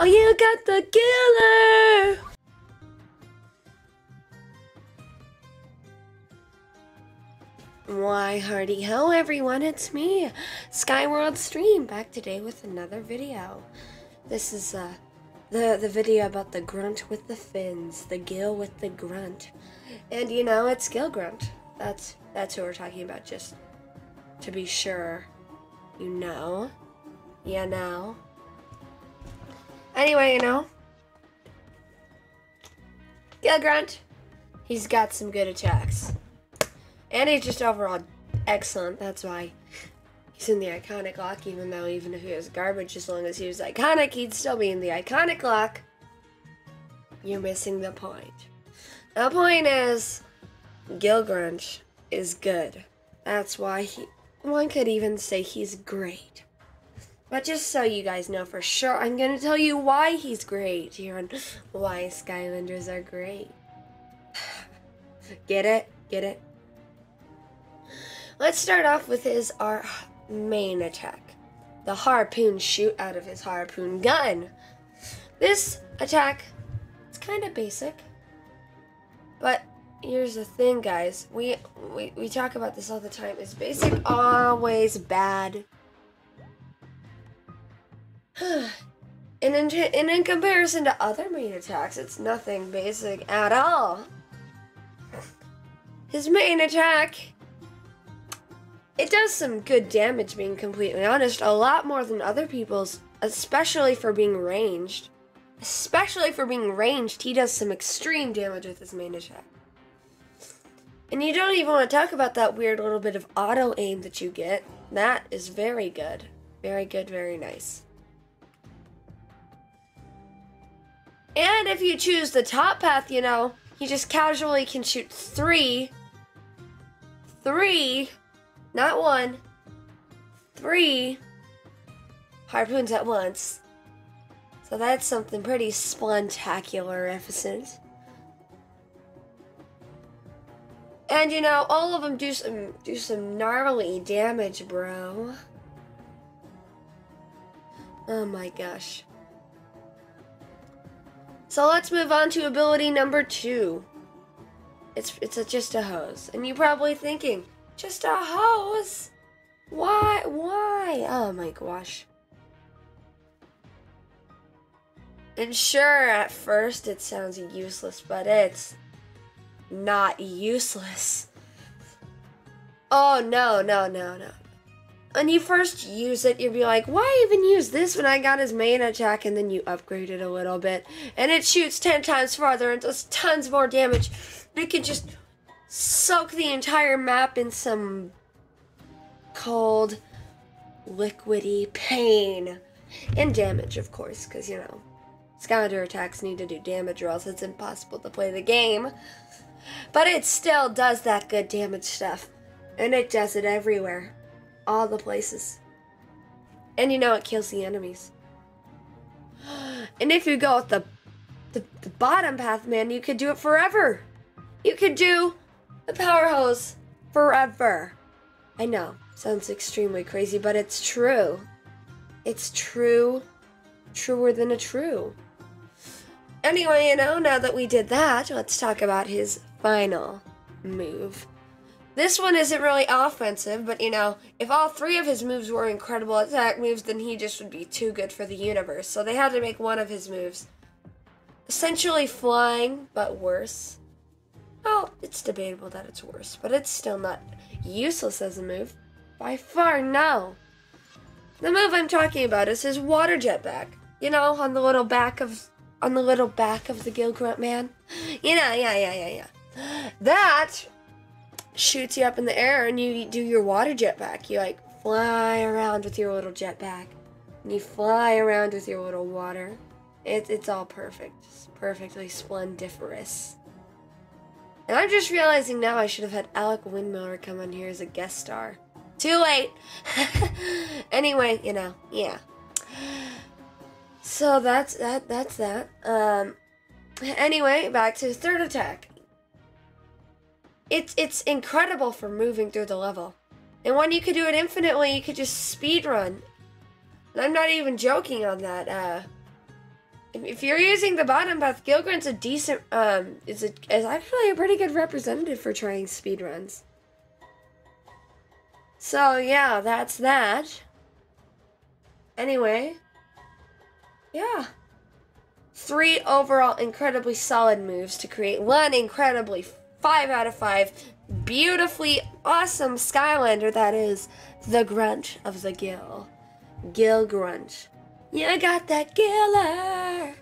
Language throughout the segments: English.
Oh, you got the killer! Why, hardy ho, everyone, it's me, Skyworld Stream, back today with another video. This is uh, the, the video about the grunt with the fins, the gill with the grunt. And you know, it's Gill Grunt. That's, that's who we're talking about, just to be sure. You know. You know. Anyway, you know. Gill Grunt. He's got some good attacks. And he's just overall excellent. That's why he's in the iconic lock, even though even if he was garbage, as long as he was iconic, he'd still be in the iconic lock. You're missing the point. The point is, Gill Grunt is good. That's why he, one could even say he's great. But just so you guys know for sure, I'm going to tell you why he's great here on Why Skylanders Are Great. Get it? Get it? Let's start off with his our main attack. The harpoon shoot out of his harpoon gun. This attack it's kind of basic. But here's the thing, guys. We, we we talk about this all the time. Is basic always bad? And in, and in comparison to other main attacks, it's nothing basic at all. His main attack, it does some good damage, being completely honest. A lot more than other people's, especially for being ranged. Especially for being ranged, he does some extreme damage with his main attack. And you don't even want to talk about that weird little bit of auto aim that you get. That is very good. Very good, very nice. And if you choose the top path, you know, you just casually can shoot three, three, not one, three harpoons at once. So that's something pretty spluntacular-efficient. And you know, all of them do some do some gnarly damage, bro. Oh my gosh. So let's move on to ability number two. It's it's a, just a hose, and you're probably thinking, just a hose? Why? Why? Oh my gosh. And sure, at first it sounds useless, but it's not useless. Oh no, no, no, no when you first use it, you'll be like, why even use this when I got his main attack? And then you upgrade it a little bit. And it shoots 10 times farther and does tons more damage. It can just soak the entire map in some cold, liquidy pain. And damage, of course, because, you know, Skylander attacks need to do damage or else it's impossible to play the game. But it still does that good damage stuff. And it does it everywhere all the places. And you know it kills the enemies. And if you go with the, the, the bottom path, man, you could do it forever. You could do the power hose forever. I know, sounds extremely crazy, but it's true. It's true, truer than a true. Anyway, you know, now that we did that, let's talk about his final move. This one isn't really offensive, but you know, if all three of his moves were incredible attack moves, then he just would be too good for the universe. So they had to make one of his moves essentially flying, but worse. Well, it's debatable that it's worse, but it's still not useless as a move. By far, no. The move I'm talking about is his water jetpack. You know, on the little back of on the little back of the Gill Grunt man. You know, yeah, yeah, yeah, yeah. That shoots you up in the air and you do your water jetpack. You like fly around with your little jetpack. And you fly around with your little water. It, it's all perfect. It's perfectly splendiferous. And I'm just realizing now I should have had Alec Windmiller come on here as a guest star. Too late! anyway, you know, yeah. So that's that that's that. Um anyway, back to third attack it's it's incredible for moving through the level. And when you could do it infinitely, you could just speed run. And I'm not even joking on that. Uh, if- you're using the bottom path, Gill Grunt's a decent um is a, is actually a pretty good representative for trying speed runs. So yeah, that's that. Anyway, yeah. Three overall incredibly solid moves to create one incredibly five out of five, beautifully awesome Skylander that is the Grunch of the Gill. Gill Grunt. You got that Giller,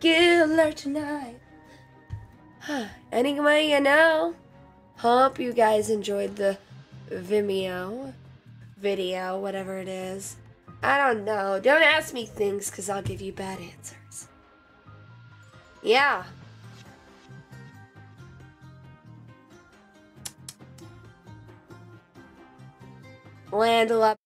Giller tonight. anyway, you know, hope you guys enjoyed the Vimeo video, whatever it is. I don't know. Don't ask me things because I'll give you bad answers. Yeah. Land a lot.